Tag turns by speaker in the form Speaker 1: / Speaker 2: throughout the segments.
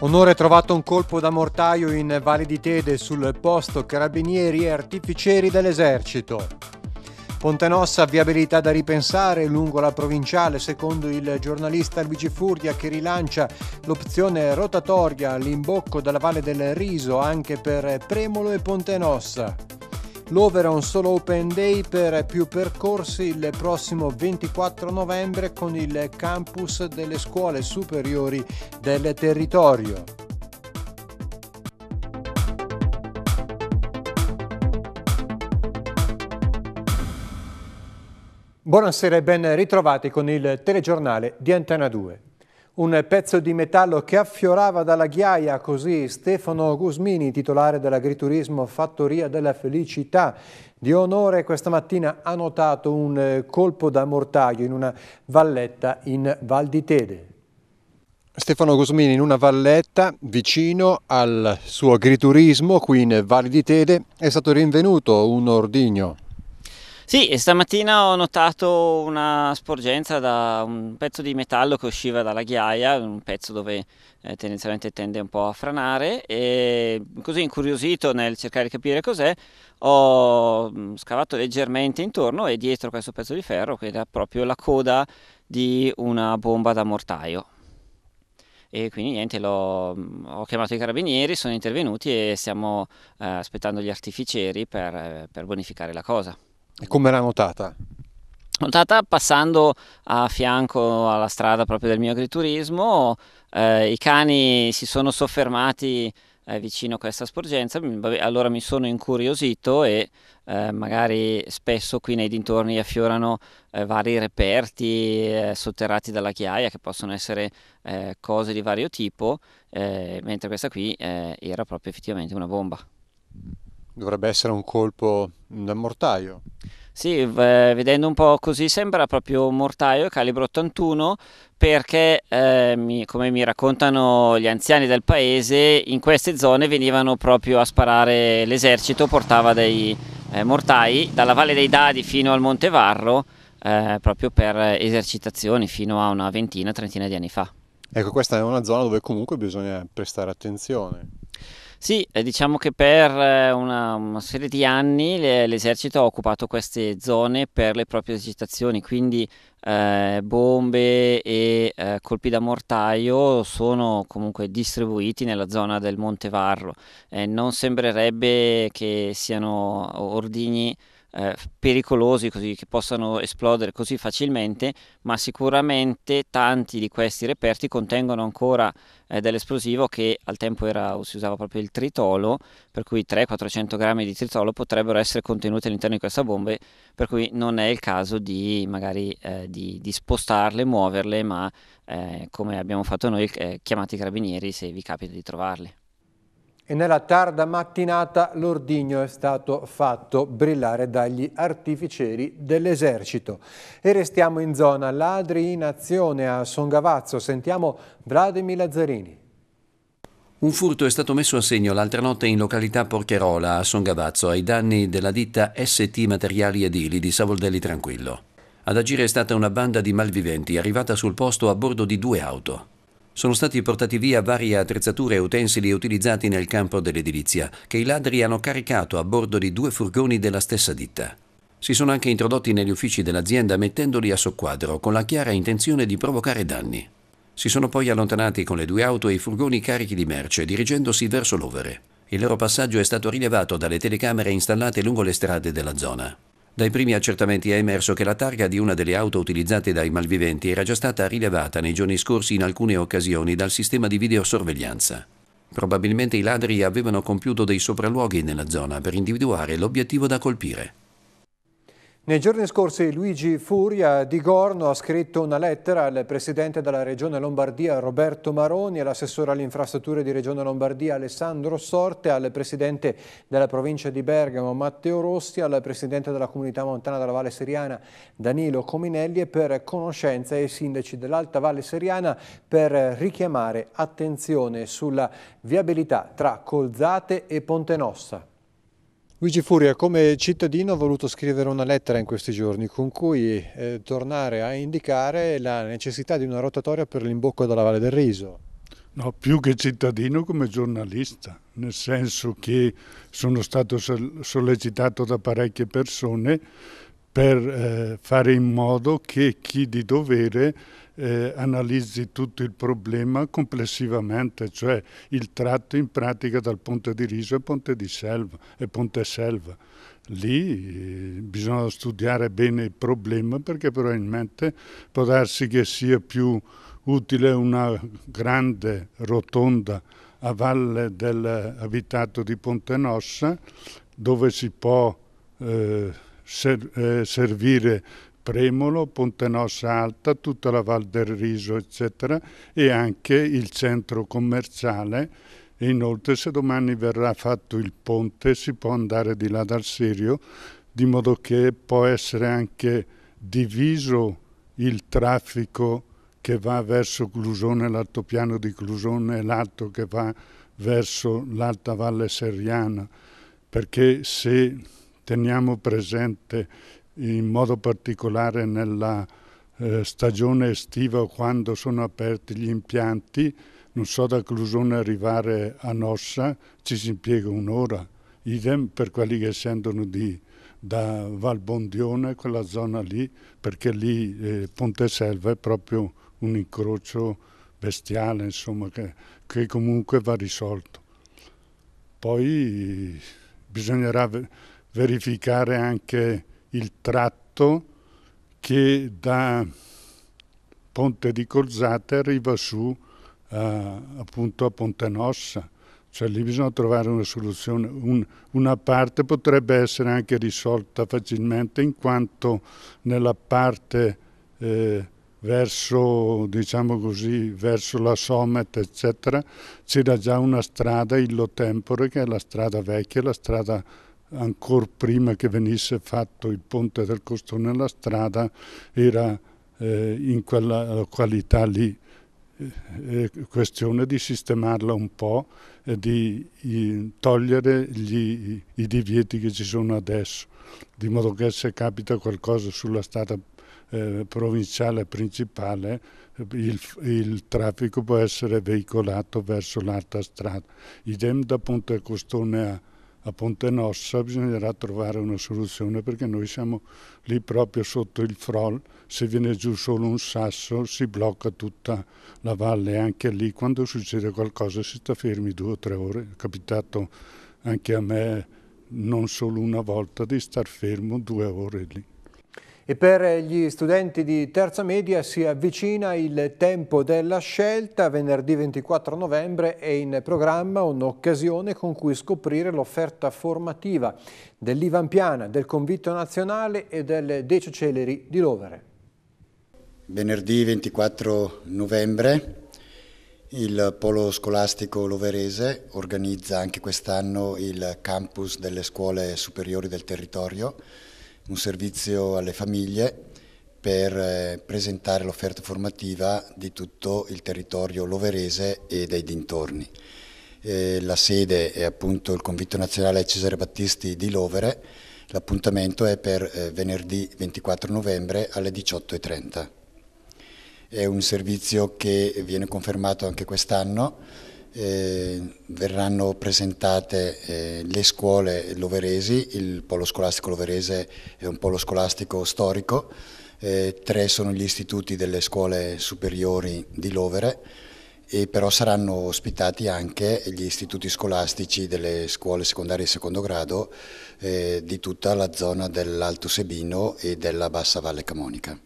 Speaker 1: Onore trovato un colpo da mortaio in Valle di Tede sul posto carabinieri e artificieri dell'esercito. Ponte Nossa, viabilità da ripensare lungo la provinciale, secondo il giornalista Luigi Furdia che rilancia l'opzione rotatoria all'imbocco della Valle del Riso anche per Premolo e Ponte Nossa. L'over è un solo open day per più percorsi il prossimo 24 novembre con il campus delle scuole superiori del territorio. Buonasera e ben ritrovati con il telegiornale di Antena 2. Un pezzo di metallo che affiorava dalla ghiaia, così Stefano Gusmini, titolare dell'agriturismo Fattoria della Felicità, di onore questa mattina ha notato un colpo da mortaio in una valletta in Val di Tede. Stefano Gusmini in una valletta vicino al suo agriturismo qui in Val di Tede è stato rinvenuto un ordigno
Speaker 2: sì, stamattina ho notato una sporgenza da un pezzo di metallo che usciva dalla ghiaia, un pezzo dove eh, tendenzialmente tende un po' a franare e così incuriosito nel cercare di capire cos'è ho mm, scavato leggermente intorno e dietro questo pezzo di ferro che era proprio la coda di una bomba da mortaio e quindi niente, mm, ho chiamato i carabinieri, sono intervenuti e stiamo eh, aspettando gli artificieri per, eh, per bonificare la cosa.
Speaker 1: E come l'ha notata?
Speaker 2: Notata passando a fianco alla strada proprio del mio agriturismo, eh, i cani si sono soffermati eh, vicino a questa sporgenza, allora mi sono incuriosito e eh, magari spesso qui nei dintorni affiorano eh, vari reperti eh, sotterrati dalla ghiaia che possono essere eh, cose di vario tipo, mentre questa qui era proprio effettivamente una bomba.
Speaker 1: Dovrebbe essere un colpo da mortaio.
Speaker 2: Sì, vedendo un po' così sembra proprio un mortaio calibro 81 perché eh, mi, come mi raccontano gli anziani del paese in queste zone venivano proprio a sparare l'esercito, portava dei eh, mortai dalla Valle dei Dadi fino al Monte Varro eh, proprio per esercitazioni fino a una ventina, trentina di anni fa.
Speaker 1: Ecco, questa è una zona dove comunque bisogna prestare attenzione.
Speaker 2: Sì, eh, diciamo che per eh, una, una serie di anni l'esercito ha occupato queste zone per le proprie esercitazioni, quindi eh, bombe e eh, colpi da mortaio sono comunque distribuiti nella zona del Monte Varro. Eh, non sembrerebbe che siano ordigni eh, pericolosi così che possano esplodere così facilmente, ma sicuramente tanti di questi reperti contengono ancora eh, dell'esplosivo che al tempo era, si usava proprio il tritolo, per cui 300-400 grammi di tritolo potrebbero essere contenuti all'interno di questa bomba, per cui non è il caso di magari eh, di, di, spostarle, muoverle, ma eh, come abbiamo fatto noi, eh, chiamate i carabinieri se vi capita di trovarli
Speaker 1: e nella tarda mattinata l'ordigno è stato fatto brillare dagli artificieri dell'esercito. E restiamo in zona ladri in azione a Songavazzo. Sentiamo Vladimir Lazzarini.
Speaker 3: Un furto è stato messo a segno l'altra notte in località Porcherola a Songavazzo ai danni della ditta ST Materiali Edili di Savoldelli Tranquillo. Ad agire è stata una banda di malviventi arrivata sul posto a bordo di due auto sono stati portati via varie attrezzature e utensili utilizzati nel campo dell'edilizia, che i ladri hanno caricato a bordo di due furgoni della stessa ditta. Si sono anche introdotti negli uffici dell'azienda mettendoli a soqquadro, con la chiara intenzione di provocare danni. Si sono poi allontanati con le due auto e i furgoni carichi di merce, dirigendosi verso l'Overe. Il loro passaggio è stato rilevato dalle telecamere installate lungo le strade della zona. Dai primi accertamenti è emerso che la targa di una delle auto utilizzate dai malviventi era già stata rilevata nei giorni scorsi in alcune occasioni dal sistema di videosorveglianza. Probabilmente i ladri avevano compiuto dei sopralluoghi nella zona per individuare l'obiettivo da colpire.
Speaker 1: Nei giorni scorsi Luigi Furia di Gorno ha scritto una lettera al Presidente della Regione Lombardia Roberto Maroni, all'assessore alle infrastrutture di Regione Lombardia Alessandro Sorte, al Presidente della provincia di Bergamo Matteo Rossi, al Presidente della Comunità Montana della Valle Seriana Danilo Cominelli e per conoscenza ai sindaci dell'Alta Valle Seriana per richiamare attenzione sulla viabilità tra Colzate e Ponte Nossa. Luigi Furia, come cittadino ho voluto scrivere una lettera in questi giorni con cui eh, tornare a indicare la necessità di una rotatoria per l'imbocco della Valle del Riso.
Speaker 4: No, più che cittadino come giornalista, nel senso che sono stato sollecitato da parecchie persone per eh, fare in modo che chi di dovere eh, analizzi tutto il problema complessivamente, cioè il tratto in pratica dal Ponte di Riso e Ponte di Selva e Ponte Selva. Lì eh, bisogna studiare bene il problema perché probabilmente può darsi che sia più utile una grande rotonda a valle dell'abitato di Ponte Nossa dove si può eh, ser eh, servire Premolo, Ponte Nossa Alta, tutta la Val del Riso, eccetera, e anche il centro commerciale. E inoltre se domani verrà fatto il ponte si può andare di là dal Sirio, di modo che può essere anche diviso il traffico che va verso Clusone, l'altopiano di Clusone e l'altro che va verso l'alta valle seriana, perché se teniamo presente in modo particolare nella eh, stagione estiva quando sono aperti gli impianti, non so da Clusone arrivare a Nossa ci si impiega un'ora, idem per quelli che scendono di, da Valbondione, quella zona lì, perché lì eh, Ponte Selva è proprio un incrocio bestiale, insomma, che, che comunque va risolto. Poi bisognerà verificare anche il tratto che da Ponte di Colzate arriva su eh, appunto a Ponte Nossa. Cioè lì bisogna trovare una soluzione. Un, una parte potrebbe essere anche risolta facilmente in quanto nella parte eh, verso, diciamo così, verso la Sommet, eccetera, c'era già una strada, Illo Tempore, che è la strada vecchia, la strada ancora prima che venisse fatto il ponte del Costone la strada era eh, in quella qualità lì. È questione di sistemarla un po' e di togliere gli, i divieti che ci sono adesso, di modo che se capita qualcosa sulla strada eh, provinciale principale il, il, traffico può essere veicolato verso l'alta strada. Idem da Ponte Costone a a Ponte Nossa bisognerà trovare una soluzione perché noi siamo lì proprio sotto il frol, se viene giù solo un sasso si blocca tutta la valle, anche lì quando succede qualcosa si sta fermi due o tre ore, è capitato anche a me non solo una volta di star fermo due ore lì.
Speaker 1: E per gli studenti di terza media si avvicina il tempo della scelta. Venerdì 24 novembre è in programma un'occasione con cui scoprire l'offerta formativa dell'Ivampiana, del Convitto Nazionale e del Decio Celeri di Lovere.
Speaker 5: Venerdì 24 novembre il Polo Scolastico Loverese organizza anche quest'anno il campus delle scuole superiori del territorio un servizio alle famiglie per eh, presentare l'offerta formativa di tutto il territorio loverese e dei dintorni. Eh, la sede è appunto il Convitto Nazionale Cesare Battisti di Lovere, l'appuntamento è per eh, venerdì 24 novembre alle 18.30. È un servizio che viene confermato anche quest'anno eh, verranno presentate eh, le scuole loveresi, il polo scolastico loverese è un polo scolastico storico, eh, tre sono gli istituti delle scuole superiori di Lovere, e però saranno ospitati anche gli istituti scolastici delle scuole secondarie di secondo grado eh, di tutta la zona dell'Alto Sebino e della Bassa Valle Camonica.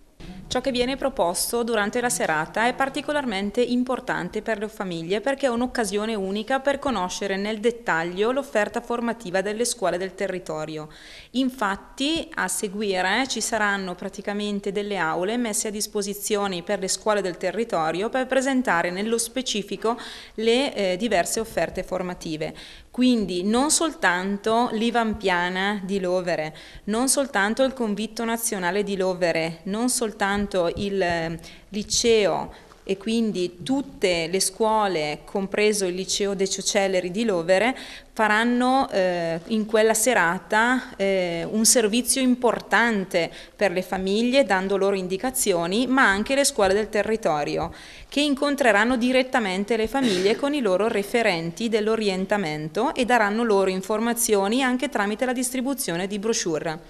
Speaker 6: Ciò che viene proposto durante la serata è particolarmente importante per le famiglie perché è un'occasione unica per conoscere nel dettaglio l'offerta formativa delle scuole del territorio. Infatti a seguire ci saranno praticamente delle aule messe a disposizione per le scuole del territorio per presentare nello specifico le eh, diverse offerte formative. Quindi non soltanto l'Ivampiana di Lovere, non soltanto il Convitto Nazionale di Lovere, non soltanto il eh, liceo e quindi tutte le scuole, compreso il liceo Decio Celleri di Lovere, faranno eh, in quella serata eh, un servizio importante per le famiglie dando loro indicazioni, ma anche le scuole del territorio che incontreranno direttamente le famiglie con i loro referenti dell'orientamento e daranno loro informazioni anche tramite la distribuzione di brochure.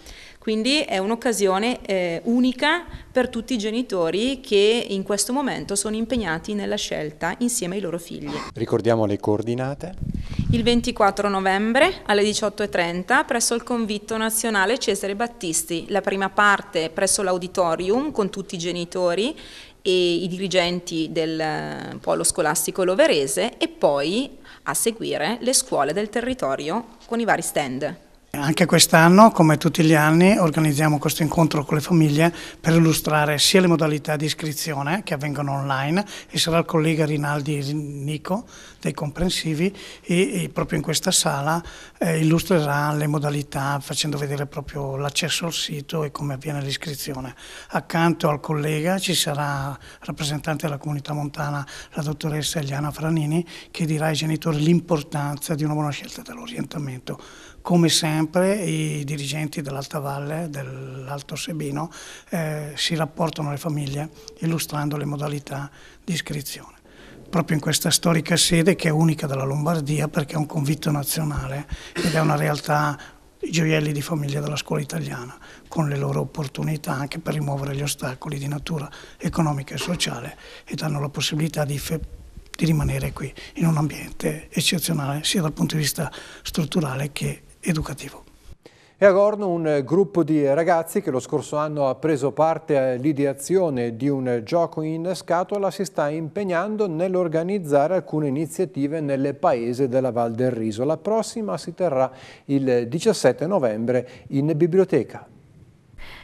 Speaker 6: Quindi è un'occasione eh, unica per tutti i genitori che in questo momento sono impegnati nella scelta insieme ai loro figli.
Speaker 1: Ricordiamo le coordinate.
Speaker 6: Il 24 novembre alle 18.30 presso il Convitto Nazionale Cesare Battisti, la prima parte presso l'auditorium con tutti i genitori e i dirigenti del polo scolastico loverese e poi a seguire le scuole del territorio con i vari stand.
Speaker 7: Anche quest'anno, come tutti gli anni, organizziamo questo incontro con le famiglie per illustrare sia le modalità di iscrizione che avvengono online e sarà il collega Rinaldi Nico dei comprensivi e, e proprio in questa sala eh, illustrerà le modalità facendo vedere proprio l'accesso al sito e come avviene l'iscrizione. Accanto al collega ci sarà rappresentante della comunità montana, la dottoressa Eliana Franini, che dirà ai genitori l'importanza di una buona scelta dell'orientamento come sempre i dirigenti dell'Alta Valle, dell'Alto Sebino, eh, si rapportano alle famiglie illustrando le modalità di iscrizione. Proprio in questa storica sede che è unica della Lombardia perché è un convitto nazionale ed è una realtà i gioielli di famiglia della scuola italiana, con le loro opportunità anche per rimuovere gli ostacoli di natura economica e sociale e danno la possibilità di di rimanere qui in un ambiente eccezionale sia dal punto di vista strutturale che educativo.
Speaker 1: E a Gorno un gruppo di ragazzi che lo scorso anno ha preso parte all'ideazione di un gioco in scatola si sta impegnando nell'organizzare alcune iniziative nelle paesi della Val del Riso. La prossima si terrà il 17 novembre in biblioteca.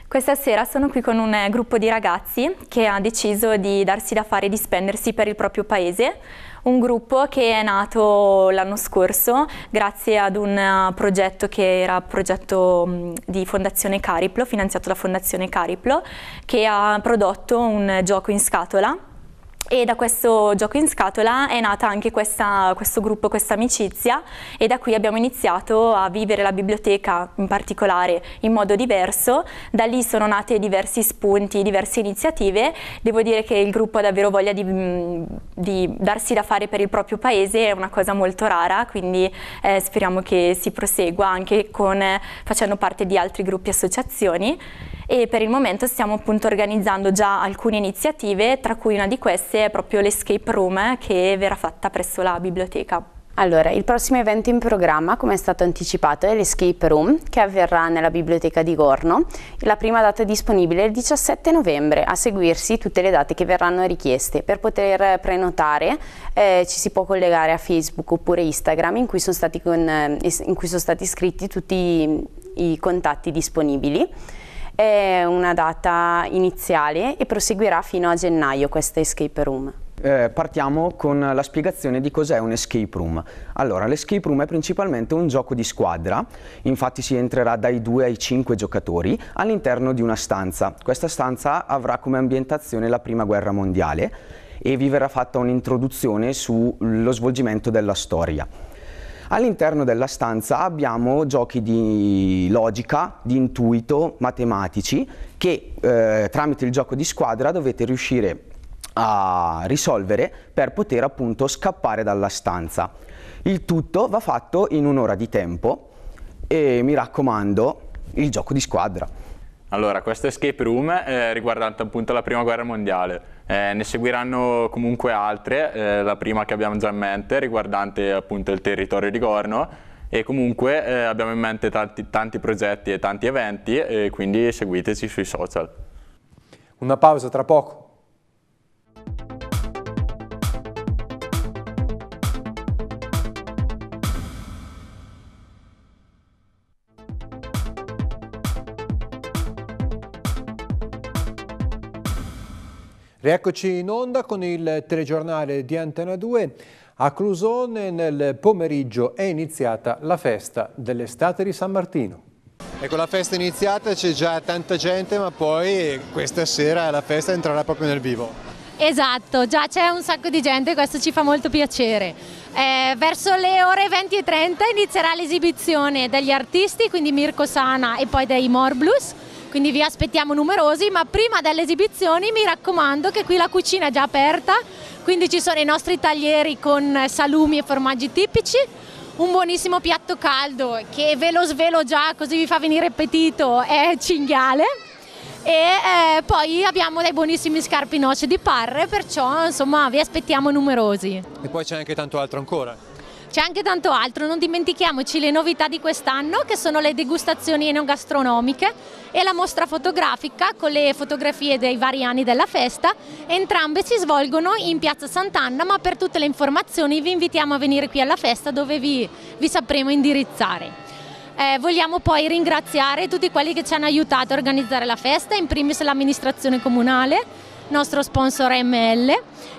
Speaker 8: Questa sera sono qui con un gruppo di ragazzi che ha deciso di darsi da fare e di spendersi per il proprio paese un gruppo che è nato l'anno scorso grazie ad un eh, progetto che era progetto di Fondazione Cariplo, finanziato da Fondazione Cariplo, che ha prodotto un gioco in scatola e da questo gioco in scatola è nata anche questa, questo gruppo, questa amicizia. E da qui abbiamo iniziato a vivere la biblioteca in particolare in modo diverso, da lì sono nate diversi spunti, diverse iniziative, devo dire che il gruppo ha davvero voglia di, di darsi da fare per il proprio paese, è una cosa molto rara, quindi eh, speriamo che si prosegua anche con, facendo parte di altri gruppi e associazioni e per il momento stiamo appunto organizzando già alcune iniziative, tra cui una di queste è proprio l'escape room che verrà fatta presso la biblioteca.
Speaker 9: Allora, il prossimo evento in programma, come è stato anticipato, è l'Escape Room che avverrà nella biblioteca di Gorno. La prima data disponibile è il 17 novembre, a seguirsi tutte le date che verranno richieste. Per poter prenotare eh, ci si può collegare a Facebook oppure Instagram in cui sono stati, con, eh, in cui sono stati iscritti tutti i, i contatti disponibili è una data iniziale e proseguirà fino a gennaio questa escape room.
Speaker 10: Eh, partiamo con la spiegazione di cos'è un escape room. Allora, l'escape room è principalmente un gioco di squadra, infatti si entrerà dai 2 ai 5 giocatori all'interno di una stanza. Questa stanza avrà come ambientazione la prima guerra mondiale e vi verrà fatta un'introduzione sullo svolgimento della storia. All'interno della stanza abbiamo giochi di logica, di intuito, matematici che eh, tramite il gioco di squadra dovete riuscire a risolvere per poter appunto scappare dalla stanza. Il tutto va fatto in un'ora di tempo e mi raccomando il gioco di squadra.
Speaker 11: Allora, questo escape room è riguardante appunto la prima guerra mondiale. Eh, ne seguiranno comunque altre, eh, la prima che abbiamo già in mente riguardante appunto il territorio di Gorno e comunque eh, abbiamo in mente tanti, tanti, progetti e tanti eventi e quindi seguiteci sui social.
Speaker 1: Una pausa tra poco. Rieccoci in onda con il telegiornale di Antena 2. A Clusone nel pomeriggio è iniziata la festa dell'estate di San Martino. Ecco, la festa è iniziata, c'è già tanta gente, ma poi questa sera la festa entrerà proprio nel vivo.
Speaker 12: Esatto, già c'è un sacco di gente, questo ci fa molto piacere. Eh, verso le ore 20 e 30 inizierà l'esibizione degli artisti, quindi Mirko Sana e poi dei Morblus, quindi vi aspettiamo numerosi, ma prima delle esibizioni mi raccomando che qui la cucina è già aperta, quindi ci sono i nostri taglieri con salumi e formaggi tipici, un buonissimo piatto caldo che ve lo svelo già così vi fa venire appetito, è cinghiale e eh, poi abbiamo dei buonissimi scarpi noce di parre, perciò insomma vi aspettiamo numerosi.
Speaker 1: E poi c'è anche tanto altro ancora.
Speaker 12: C'è anche tanto altro, non dimentichiamoci le novità di quest'anno che sono le degustazioni enogastronomiche e la mostra fotografica con le fotografie dei vari anni della festa. Entrambe si svolgono in piazza Sant'Anna ma per tutte le informazioni vi invitiamo a venire qui alla festa dove vi, vi sapremo indirizzare. Eh, vogliamo poi ringraziare tutti quelli che ci hanno aiutato a organizzare la festa, in primis l'amministrazione comunale, nostro sponsor ML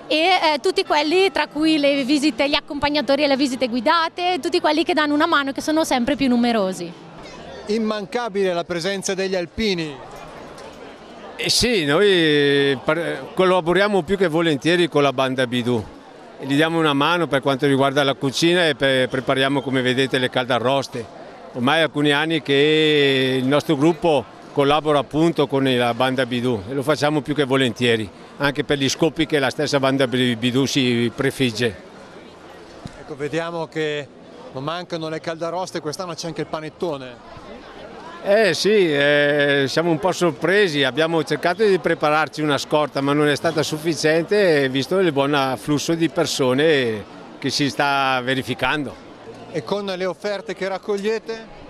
Speaker 12: e eh, tutti quelli tra cui le visite, gli accompagnatori e le visite guidate, tutti quelli che danno una mano che sono sempre più numerosi.
Speaker 1: Immancabile la presenza degli alpini.
Speaker 13: Eh sì, noi collaboriamo più che volentieri con la banda Bidù. Gli diamo una mano per quanto riguarda la cucina e prepariamo come vedete le caldarroste ormai alcuni anni che il nostro gruppo collabora appunto con la banda Bidù e lo facciamo più che volentieri, anche per gli scopi che la stessa banda Bidù si prefigge.
Speaker 1: Ecco, vediamo che non mancano le caldaroste, quest'anno c'è anche il panettone.
Speaker 13: Eh sì, eh, siamo un po' sorpresi, abbiamo cercato di prepararci una scorta ma non è stata sufficiente visto il buon afflusso di persone che si sta verificando.
Speaker 1: E con le offerte che raccogliete?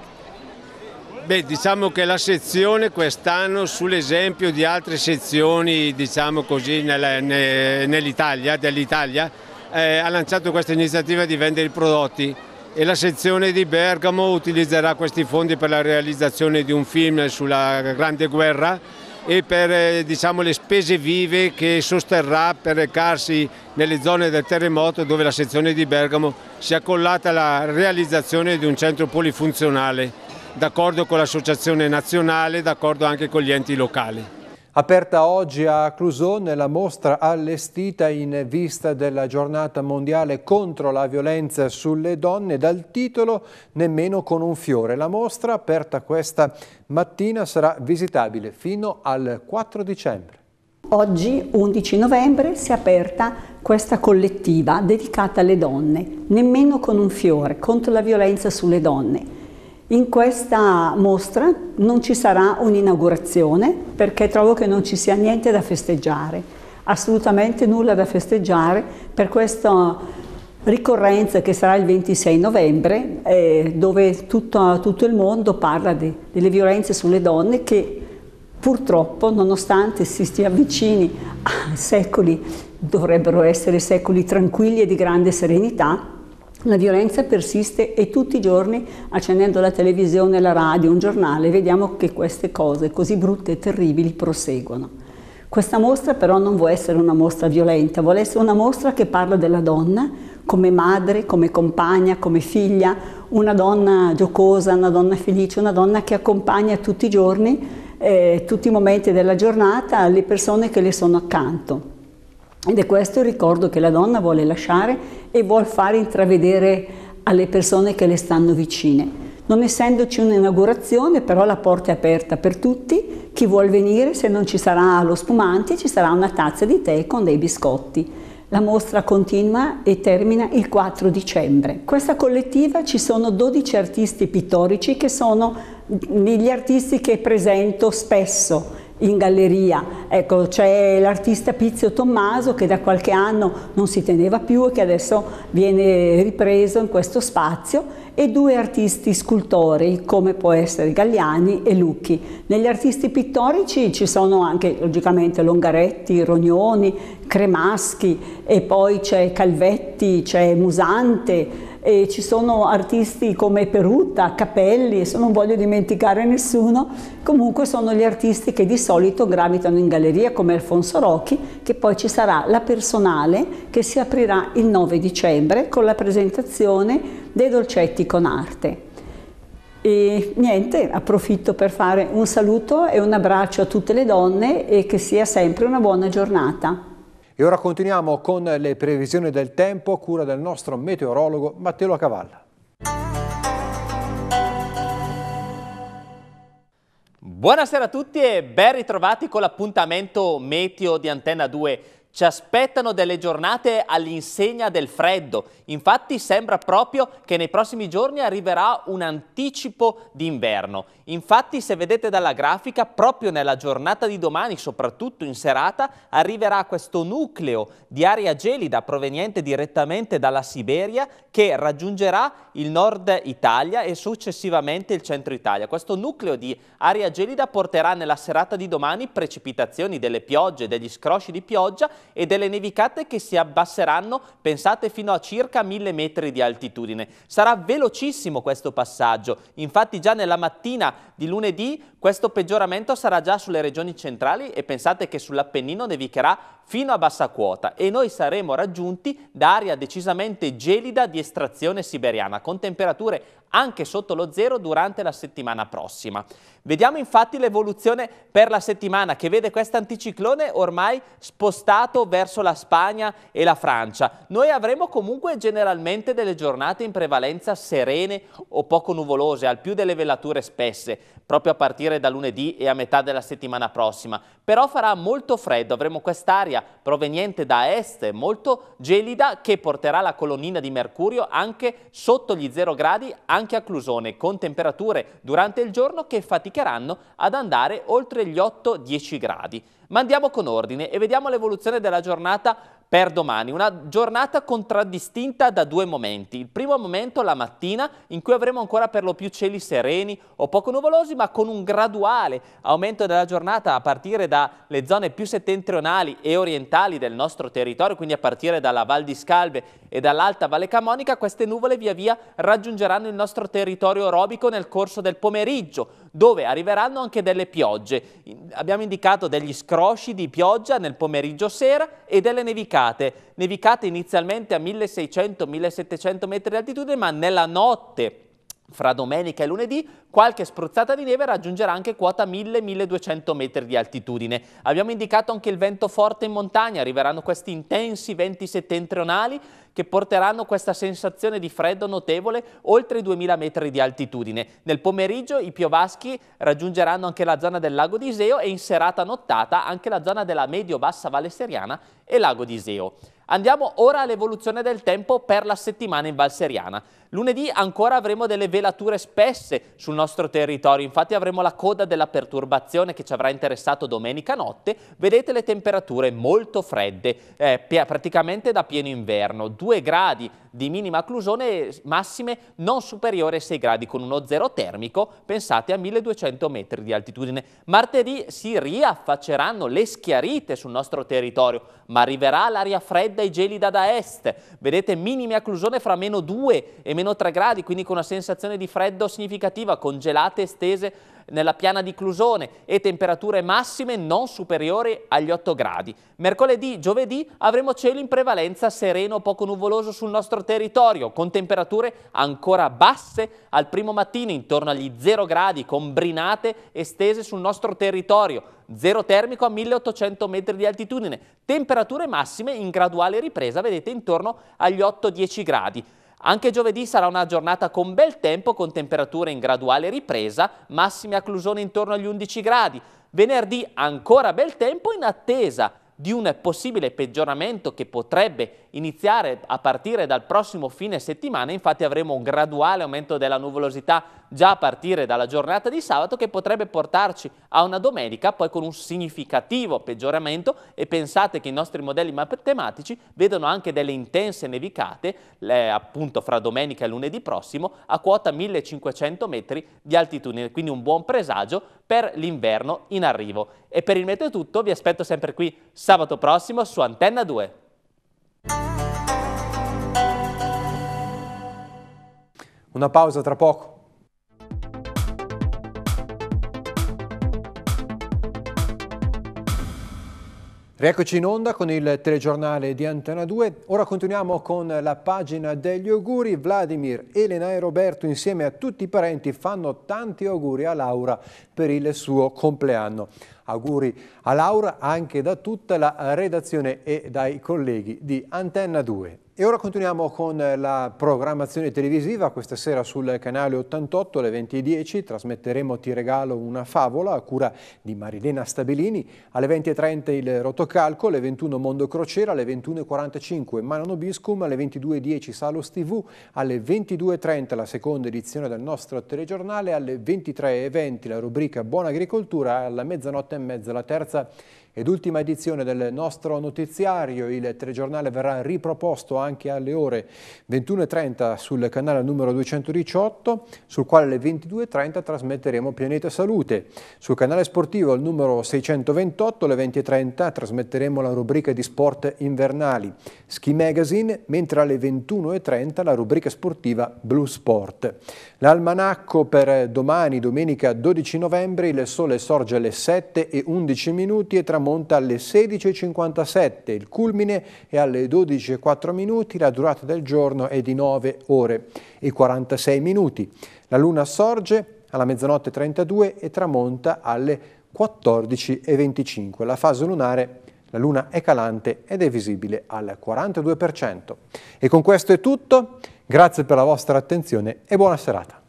Speaker 13: Beh, diciamo che la sezione quest'anno, sull'esempio di altre sezioni diciamo nell'Italia, dell'Italia, eh, ha lanciato questa iniziativa di vendere i prodotti. E la sezione di Bergamo utilizzerà questi fondi per la realizzazione di un film sulla Grande Guerra e per eh, diciamo, le spese vive che sosterrà per recarsi nelle zone del terremoto dove la sezione di Bergamo si è accollata alla realizzazione di un centro polifunzionale, d'accordo con l'associazione nazionale, d'accordo anche con gli enti locali.
Speaker 1: Aperta oggi a Clusone la mostra allestita in vista della giornata mondiale contro la violenza sulle donne dal titolo Nemmeno con un fiore. La mostra aperta questa mattina sarà visitabile fino al 4 dicembre.
Speaker 14: Oggi, 11 novembre, si è aperta questa collettiva dedicata alle donne, Nemmeno con un fiore, contro la violenza sulle donne in questa mostra non ci sarà un'inaugurazione perché trovo che non ci sia niente da festeggiare, assolutamente nulla da festeggiare per questa ricorrenza che sarà il 26 novembre eh, dove tutto, tutto, il mondo parla de, delle violenze sulle donne che purtroppo nonostante si stia vicini a secoli, dovrebbero essere secoli tranquilli e di grande serenità, la violenza persiste e tutti i giorni, accendendo la televisione, la radio, un giornale, vediamo che queste cose così brutte e terribili proseguono. Questa mostra però non vuole essere una mostra violenta, vuole essere una mostra che parla della donna come madre, come compagna, come figlia, una donna giocosa, una donna felice, una donna che accompagna tutti i giorni, eh, tutti i momenti della giornata, le persone che le sono accanto. Ed è questo il ricordo che la donna vuole lasciare e vuole fare intravedere alle persone che le stanno vicine. Non essendoci un'inaugurazione, però la porta è aperta per tutti, chi vuol venire, se non ci sarà lo spumante, ci sarà una tazza di tè con dei biscotti. La mostra continua e termina il 4 dicembre. Questa collettiva ci sono 12 artisti pittorici che sono gli artisti che presento spesso in galleria. Ecco, c'è l'artista Pizio Tommaso che da qualche anno non si teneva più e che adesso viene ripreso in questo spazio e due artisti scultori come può essere Galliani e Lucchi. Negli artisti pittorici ci sono anche logicamente Longaretti, Rognoni, Cremaschi e poi c'è Calvetti, c'è Musante, e ci sono artisti come Perutta, Capelli, se non voglio dimenticare nessuno, comunque sono gli artisti che di solito gravitano in galleria come Alfonso Rocchi, che poi ci sarà la personale che si aprirà il 9 dicembre con la presentazione dei dolcetti con arte. E niente, approfitto per fare un saluto e un abbraccio a tutte le donne e che sia sempre una buona giornata.
Speaker 1: E ora continuiamo con le previsioni del tempo a cura del nostro meteorologo Matteo Cavalla.
Speaker 15: Buonasera a tutti e ben ritrovati con l'appuntamento meteo di Antenna 2. Ci aspettano delle giornate all'insegna del freddo, infatti sembra proprio che nei prossimi giorni arriverà un anticipo d'inverno. Infatti se vedete dalla grafica, proprio nella giornata di domani, soprattutto in serata, arriverà questo nucleo di aria gelida proveniente direttamente dalla Siberia che raggiungerà il nord Italia e successivamente il centro Italia. Questo nucleo di aria gelida porterà nella serata di domani precipitazioni delle piogge, degli scrosci di pioggia e delle nevicate che si abbasseranno, pensate, fino a circa 1000 metri di altitudine. Sarà velocissimo questo passaggio, infatti già nella mattina di lunedì questo peggioramento sarà già sulle regioni centrali e pensate che sull'Appennino nevicherà fino a bassa quota e noi saremo raggiunti da aria decisamente gelida di estrazione siberiana con temperature anche sotto lo zero durante la settimana prossima. Vediamo infatti l'evoluzione per la settimana che vede questo anticiclone ormai spostato verso la Spagna e la Francia. Noi avremo comunque generalmente delle giornate in prevalenza serene o poco nuvolose, al più delle velature spesse, proprio a partire da lunedì e a metà della settimana prossima. Però farà molto freddo, avremo quest'aria proveniente da est molto gelida che porterà la colonnina di mercurio anche sotto gli 0 gradi, anche a Clusone, con temperature durante il giorno che faticheranno ad andare oltre gli 8-10 gradi. Ma andiamo con ordine e vediamo l'evoluzione della giornata per domani. Una giornata contraddistinta da due momenti. Il primo momento la mattina in cui avremo ancora per lo più cieli sereni o poco nuvolosi ma con un graduale aumento della giornata a partire dalle zone più settentrionali e orientali del nostro territorio, quindi a partire dalla Val di Scalve e dall'Alta Valle Camonica, queste nuvole via via raggiungeranno il nostro territorio orobico nel corso del pomeriggio, dove arriveranno anche delle piogge. Abbiamo indicato degli scrosci di pioggia nel pomeriggio sera e delle nevicate nevicate, inizialmente a 1600-1700 metri di altitudine, ma nella notte fra domenica e lunedì qualche spruzzata di neve raggiungerà anche quota 1000-1200 metri di altitudine. Abbiamo indicato anche il vento forte in montagna, arriveranno questi intensi venti settentrionali che porteranno questa sensazione di freddo notevole oltre i 2000 metri di altitudine. Nel pomeriggio i piovaschi raggiungeranno anche la zona del lago di Iseo e in serata nottata anche la zona della medio-bassa Valle Seriana e lago di Iseo. Andiamo ora all'evoluzione del tempo per la settimana in Val Seriana. Lunedì ancora avremo delle velature spesse sul nostro territorio, infatti avremo la coda della perturbazione che ci avrà interessato domenica notte. Vedete le temperature molto fredde, eh, praticamente da pieno inverno, 2 gradi di minima occlusione massime non superiore ai 6 gradi con uno zero termico, pensate a 1200 metri di altitudine. Martedì si riaffacceranno le schiarite sul nostro territorio, ma arriverà l'aria fredda e gelida da est. Vedete minime occlusione fra meno 2 e meno 3 gradi, quindi con una sensazione di freddo significativa, congelate estese nella piana di Clusone e temperature massime non superiori agli 8 gradi. Mercoledì, giovedì avremo cielo in prevalenza sereno poco nuvoloso sul nostro territorio, con temperature ancora basse al primo mattino, intorno agli 0 gradi, con brinate estese sul nostro territorio, zero termico a 1800 metri di altitudine, temperature massime in graduale ripresa, vedete, intorno agli 8-10 gradi. Anche giovedì sarà una giornata con bel tempo, con temperature in graduale ripresa, massime a intorno agli 11 gradi. Venerdì ancora bel tempo in attesa di un possibile peggioramento che potrebbe iniziare a partire dal prossimo fine settimana, infatti avremo un graduale aumento della nuvolosità già a partire dalla giornata di sabato che potrebbe portarci a una domenica poi con un significativo peggioramento e pensate che i nostri modelli matematici vedono anche delle intense nevicate le, appunto fra domenica e lunedì prossimo a quota 1500 metri di altitudine, quindi un buon presagio per l'inverno in arrivo. E per il meteo tutto, vi aspetto sempre qui sabato prossimo su Antenna 2.
Speaker 1: Una pausa tra poco. Rieccoci in onda con il telegiornale di Antena 2. Ora continuiamo con la pagina degli auguri. Vladimir, Elena e Roberto insieme a tutti i parenti fanno tanti auguri a Laura per il suo compleanno. Auguri a Laura anche da tutta la redazione e dai colleghi di Antenna 2. E ora continuiamo con la programmazione televisiva, questa sera sul canale 88 alle 20.10 trasmetteremo Ti regalo una favola a cura di Marilena Stabilini, alle 20.30 il rotocalco, alle 21 Mondo Crociera, alle 21.45 Manon Biscum, alle 22.10 Salos TV, alle 22.30 la seconda edizione del nostro telegiornale, alle 23.20 la rubrica Buona Agricoltura, alla mezzanotte e mezza la terza ed ultima edizione del nostro notiziario. Il telegiornale verrà riproposto anche alle ore 21.30 sul canale numero 218, sul quale alle 22.30 trasmetteremo Pianeta Salute. Sul canale sportivo al numero 628 alle 20.30 trasmetteremo la rubrica di sport invernali Ski Magazine, mentre alle 21.30 la rubrica sportiva Blue Sport. L'almanacco per domani, domenica 12 novembre, il sole sorge alle 7 e 11 minuti e tramonta alle 16.57. Il culmine è alle 12.04 minuti, la durata del giorno è di 9 ore e 46 minuti. La luna sorge alla mezzanotte 32 e tramonta alle 14.25. La fase lunare la luna è calante ed è visibile al 42%. E con questo è tutto. Grazie per la vostra attenzione e buona serata.